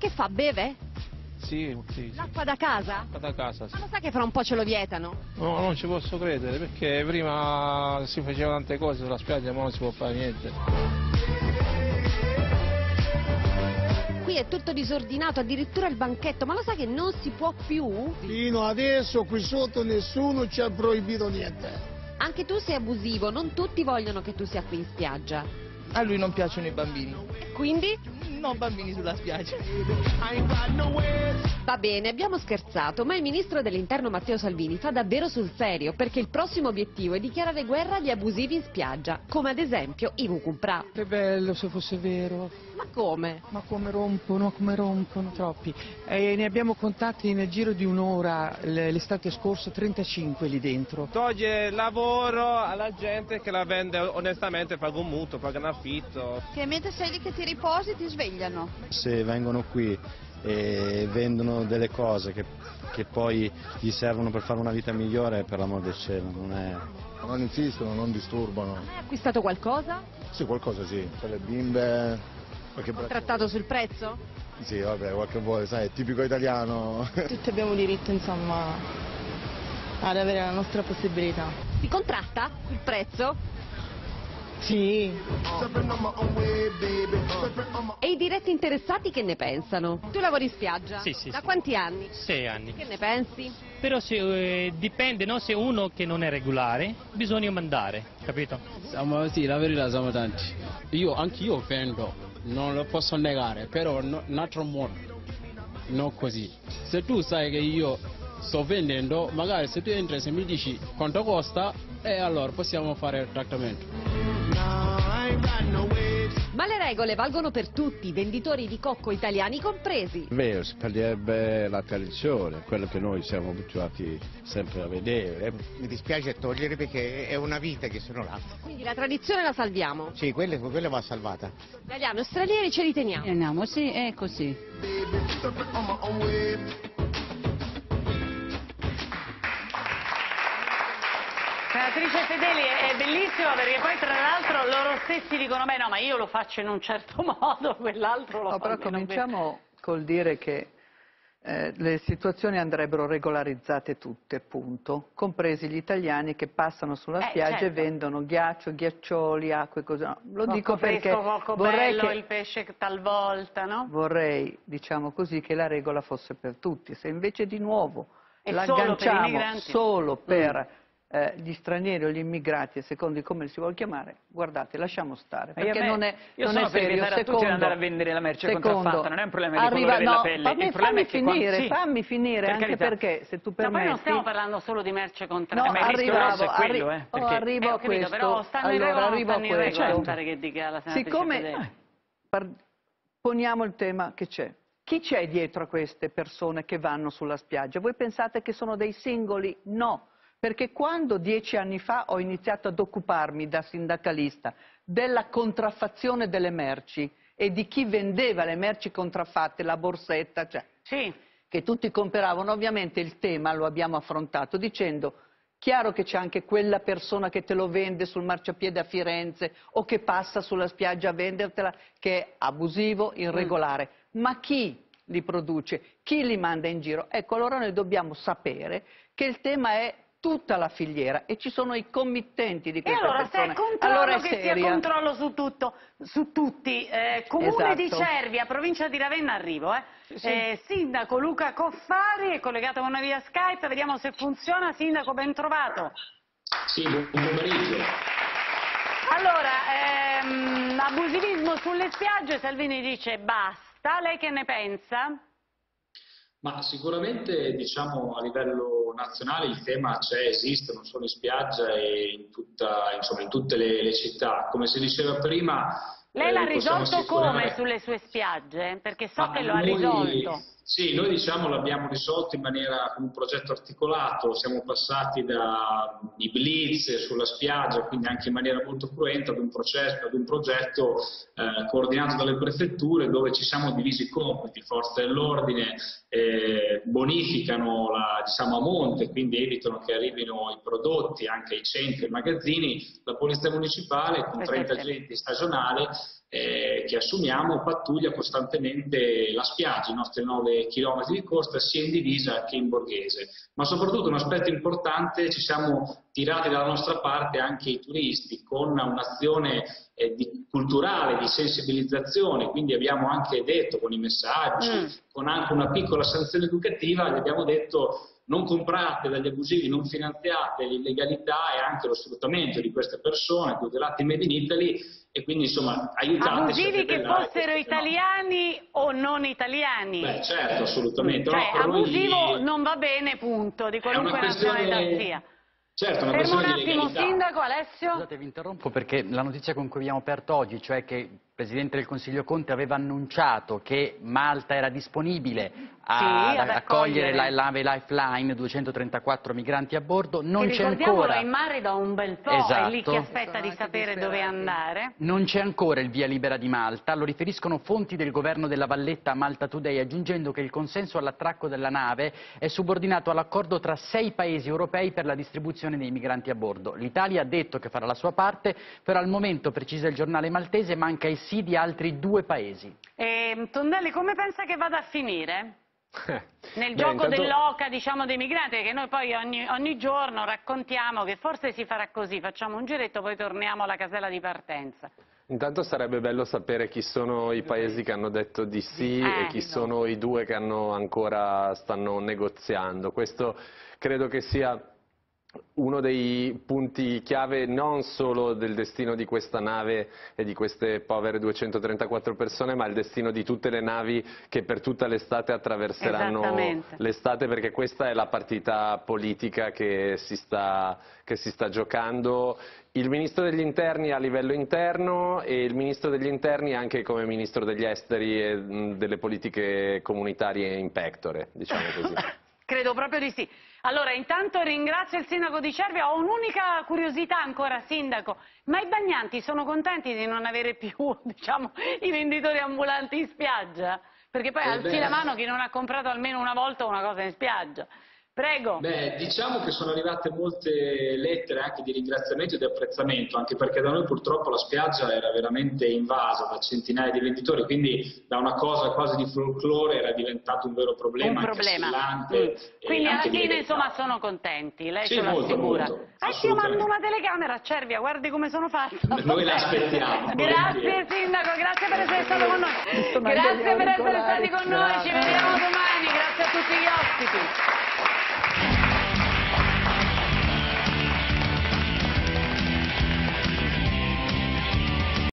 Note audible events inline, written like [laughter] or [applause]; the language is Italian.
che fa? Beve? Sì, sì, sì. L'acqua da casa? Da casa, sì. Ma lo sa che fra un po' ce lo vietano? No, non ci posso credere perché prima si facevano tante cose sulla spiaggia ma non si può fare niente. Qui è tutto disordinato, addirittura il banchetto, ma lo sa che non si può più? Fino adesso qui sotto nessuno ci ha proibito niente. Anche tu sei abusivo, non tutti vogliono che tu sia qui in spiaggia. A lui non piacciono i bambini. Quindi? No bambini sulla spiaggia. Va bene, abbiamo scherzato, ma il ministro dell'interno Matteo Salvini fa davvero sul serio, perché il prossimo obiettivo è dichiarare guerra agli abusivi in spiaggia, come ad esempio i Vucumpra. Che bello se fosse vero. Ma come? Ma come rompono, come rompono, troppi. E ne abbiamo contati nel giro di un'ora l'estate scorsa 35 lì dentro. Toglie lavoro alla gente che la vende onestamente, paga un mutuo, paga un affitto. Che mentre sei lì che ti riposi ti svegliano. Se vengono qui e vendono delle cose che, che poi gli servono per fare una vita migliore, per l'amor del cielo, non è... Non insistono, non disturbano. Hai acquistato qualcosa? Sì, qualcosa sì, per le bimbe, qualche braccio- Trattato sul prezzo? Sì, vabbè, qualche volta, sai, è tipico italiano. [laughs] Tutti abbiamo diritto, insomma, ad avere la nostra possibilità. Si contratta sul prezzo? Sì. E i diretti interessati che ne pensano? Tu lavori in spiaggia? Sì, sì, Da sì. quanti anni? Sei anni. Che ne pensi? Però se, eh, dipende, no? se uno che non è regolare, bisogna mandare, capito? Siamo, sì, la verità siamo tanti. Io, anch'io vendo, non lo posso negare, però no, un altro modo, non così. Se tu sai che io sto vendendo, magari se tu entri e mi dici quanto costa, e allora possiamo fare il trattamento. Regole valgono per tutti, venditori di cocco italiani compresi. Vero, si perderebbe la tradizione, quello che noi siamo abituati sempre a vedere. Mi dispiace togliere perché è una vita che sono là. Quindi la tradizione la salviamo. Sì, quella, quella va salvata. Italiano e stranieri ce li teniamo. Andiamo, sì, è così. Senatrice Fedeli è bellissimo perché poi tra l'altro loro stessi dicono beh no ma io lo faccio in un certo [laughs] modo, quell'altro lo No, fa però meno bene". cominciamo col dire che eh, le situazioni andrebbero regolarizzate tutte, punto, compresi gli italiani che passano sulla Eh, spiaggia e certo. vendono ghiaccio, ghiaccioli, acque e cose. no, Lo Poco dico perché fresco, poco vorrei bello, che, il pesce talvolta, no? vorrei, diciamo così, che la regola fosse per tutti. Se invece di nuovo E solo per i l'agganciamo solo per eh, gli stranieri o gli immigrati, a secondo di come li si vuole chiamare, guardate, lasciamo stare, perché a me- non è, io non sono è per serio. a di Secondo- andare a vendere la merce secondo, contraffatta, non è un problema di arriva- colore della no, pelle, fammi- il problema fammi è che quando- finire, sì, fammi finire, per anche carità. perché se tu Ma poi non permetti... stiamo parlando solo di merce No, contraffatta. ma il rischio arrivavo, grosso è quello, arri- eh, oh, arrivo Eh, a capito, questo. però stanno in allora, regola o non a stanno in regola? questo. Mi pare che dica la senatrice Siccome poniamo il tema che c'è. Chi c'è dietro a queste persone che vanno sulla spiaggia? Voi pensate che sono dei singoli? No, perché quando dieci anni fa ho iniziato ad occuparmi da sindacalista della contraffazione delle merci e di chi vendeva le merci contraffatte, la borsetta, cioè, che tutti compravano, ovviamente il tema lo abbiamo affrontato dicendo Chiaro che c'è anche quella persona che te lo vende sul marciapiede a Firenze o che passa sulla spiaggia a vendertela che è abusivo, irregolare. Ma chi li produce? Chi li manda in giro? Ecco, allora noi dobbiamo sapere che il tema è tutta la filiera e ci sono i committenti di E queste allora se persone. è controllo allora è che sia controllo su tutto, su tutti, eh, comune di Esatto. Cervia, provincia di Ravenna, arrivo, eh. sì. Eh, sindaco Luca Coffari è collegato con una via Skype, vediamo se funziona, sindaco ben trovato. Sì, buon pomeriggio. Allora, ehm, abusivismo sulle spiagge, Salvini dice basta, lei che ne pensa? Ma sicuramente diciamo, a livello nazionale il tema c'è, esiste, non solo in spiaggia e in, tutta- insomma, in tutte le, le città. Come si diceva prima... Lei l'ha eh, possiamo risolto come sulle sue spiagge? Perché so che lo ha risolto. Sì, noi diciamo l'abbiamo risolto in maniera con un progetto articolato, siamo passati dai blitz sulla spiaggia, quindi anche in maniera molto cruenta, ad un, processo, ad un progetto eh, coordinato dalle prefetture dove ci siamo divisi i compiti, forze dell'ordine eh, bonificano la, diciamo, a monte, quindi evitano che arrivino i prodotti anche ai centri e ai magazzini, la polizia municipale con 30 agenti stagionali eh, che assumiamo pattuglia costantemente la spiaggia, i nostri 9 km di costa, sia in divisa che in borghese. Ma soprattutto un aspetto importante, ci siamo tirati dalla nostra parte anche i turisti con un'azione eh, di, culturale, di sensibilizzazione, quindi abbiamo anche detto con i messaggi, mm. con anche una piccola sanzione educativa, gli abbiamo detto non comprate dagli abusivi, non finanziate l'illegalità e anche lo sfruttamento di queste persone, tutelate in Made in Italy e quindi insomma aiutateci Abusivi che fossero italiani o non italiani? Beh certo, assolutamente. Cioè no, abusivo noi... non va bene, punto, di qualunque questione... nazionalità sia. Certo, una Fermo un attimo. Sindaco Alessio. Scusate, vi interrompo perché la notizia con cui abbiamo aperto oggi, cioè che Presidente del Consiglio Conte aveva annunciato che Malta era disponibile a, Sì, ad accogliere la nave Lifeline, 234 migranti a bordo, non c'è ancora... in mare da un bel po', è lì Esatto. che aspetta di sapere dove andare. Non c'è ancora il via libera di Malta, lo riferiscono fonti del governo della Valletta a Malta Today, aggiungendo che il consenso all'attracco della nave è subordinato all'accordo tra sei paesi europei per la distribuzione dei migranti a bordo. L'Italia ha detto che farà la sua parte, però al momento, precisa il giornale maltese, manca il sì di altri due paesi. E, Tondelli, come pensa che vada a finire? [laughs] Nel Beh, gioco intanto- dell'oca, diciamo, dei migranti, che noi poi ogni, ogni giorno raccontiamo che forse si farà così, facciamo un giretto, poi torniamo alla casella di partenza. Intanto sarebbe bello sapere chi sono i paesi che hanno detto di sì Eh, e chi sono i due che hanno ancora stanno negoziando. Questo credo che sia uno dei punti chiave non solo del destino di questa nave e di queste povere 234 persone, ma il destino di tutte le navi che per tutta l'estate attraverseranno l'estate, perché questa è la partita politica che si sta, che si sta giocando. Il Ministro degli Interni a livello interno e il Ministro degli Interni anche come Ministro degli Esteri e delle politiche comunitarie in pectore, diciamo così. [laughs] Credo proprio di sì. Allora, intanto ringrazio il sindaco di Cervia. Ho un'unica curiosità ancora, sindaco. Ma i bagnanti sono contenti di non avere più, [laughs] diciamo, i venditori ambulanti in spiaggia? Perché poi Eh alzi beh. la mano chi non ha comprato almeno una volta una cosa in spiaggia. Prego. Beh, diciamo che sono arrivate molte lettere anche di ringraziamento e di apprezzamento, anche perché da noi purtroppo la spiaggia era veramente invasa da centinaia di venditori, quindi da una cosa quasi di folklore era diventato un vero problema, un problema. Mm. Quindi alla fine insomma sono contenti, lei Sì, ce lo molto, assicura. molto, Ah, assolutamente. mando una telecamera a Cervia, guardi come sono fatta. [laughs] Noi la aspettiamo, [laughs] Grazie sindaco, grazie per essere stato con noi. Grazie per essere stati con noi, ci Grazie. vediamo domani, grazie a tutti gli ospiti.